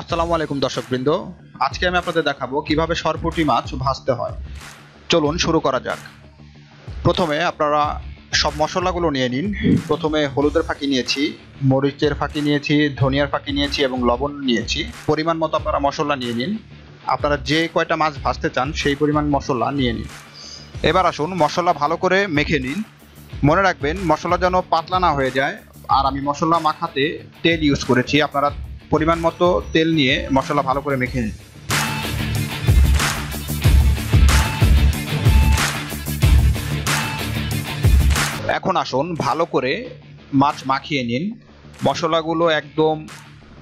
আসসালামু আলাইকুম দর্শকবৃন্দ। আজকে আমি আপনাদের দেখাবো কীভাবে সরপুঁটি মাছ ভাজতে হয়। চলুন শুরু করা যাক। প্রথমে আপনারা সব মশলাগুলো নিয়ে নিন। প্রথমে হলুদের ফাঁকি নিয়েছি, মরিচের ফাঁকি নিয়েছি, ধনিয়ার ফাঁকি নিয়েছি এবং লবণ নিয়েছি। পরিমাণ মতো আপনারা মশলা নিয়ে নিন। আপনারা যে কয়টা মাছ ভাজতে চান সেই পরিমাণ মশলা নিয়ে নিন। এবার আসুন মশলা ভালো করে মেখে নিন। মনে রাখবেন মশলা যেন পাতলা না হয়ে যায়। আর আমি মশলা মাখাতে তেল ইউজ করেছি। আপনারা পরিমাণ মতো তেল নিয়ে মশলা ভালো করে মেখে নিন এখন আসুন, ভালো করে মাছ মাখিয়ে নিন। মশলাগুলো একদম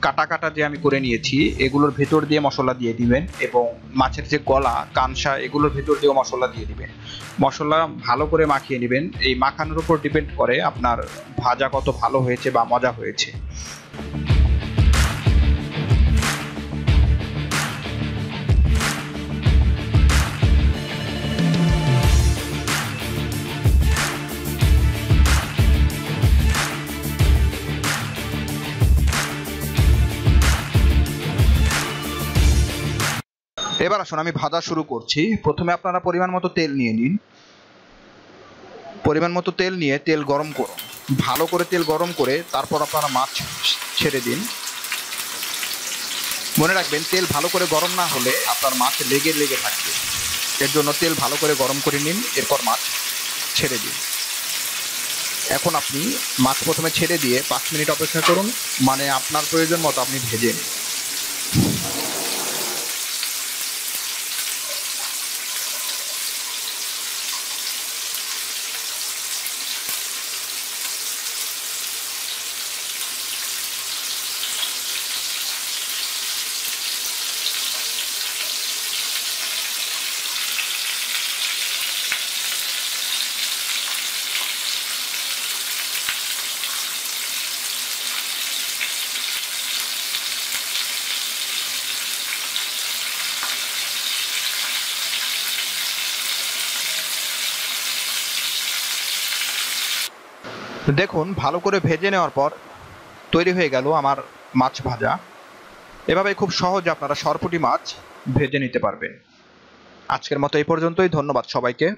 কাটা কাটা যে আমি করে নিয়েছি, এগুলোর ভেতর দিয়ে মশলা দিয়ে দিবেন এবং মাছের যে গলা, কানসা, এগুলোর ভেতর দিয়েও মশলা দিয়ে দিবেন। মশলা ভালো করে মাখিয়ে নেবেন। এই মাখানোর উপর ডিপেন্ড করে আপনার ভাজা কত ভালো হয়েছে বা মজা হয়েছে। এবার আসুন, আমি ভাজা শুরু করছি। প্রথমে আপনারা পরিমাণ মতো তেল নিয়ে নিন। পরিমাণ মতো তেল নিয়ে তেল গরম করুন। ভালো করে তেল গরম করে তারপর আপনারা মাছ ছেড়ে দিন। মনে রাখবেন, তেল ভালো করে গরম না হলে আপনার মাছ লেগে লেগে থাকবে। এর জন্য তেল ভালো করে গরম করে নিন, এরপর মাছ ছেড়ে দিন। এখন আপনি মাছ প্রথমে ছেড়ে দিয়ে পাঁচ মিনিট অপেক্ষা করুন মানে আপনার প্রয়োজন মতো আপনি ভেজে নিন। দেখুন, ভালো করে ভেজে নেওয়ার পর তৈরি হয়ে গেল আমার মাছ ভাজা। এভাবে খুব সহজ আপনারা সরপুটি মাছ ভেজে নিতে পারবেন। আজকের মতো এই পর্যন্তই, ধন্যবাদ সবাইকে।